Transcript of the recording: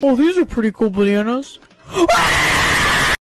Oh, these are pretty cool bananas. Ah!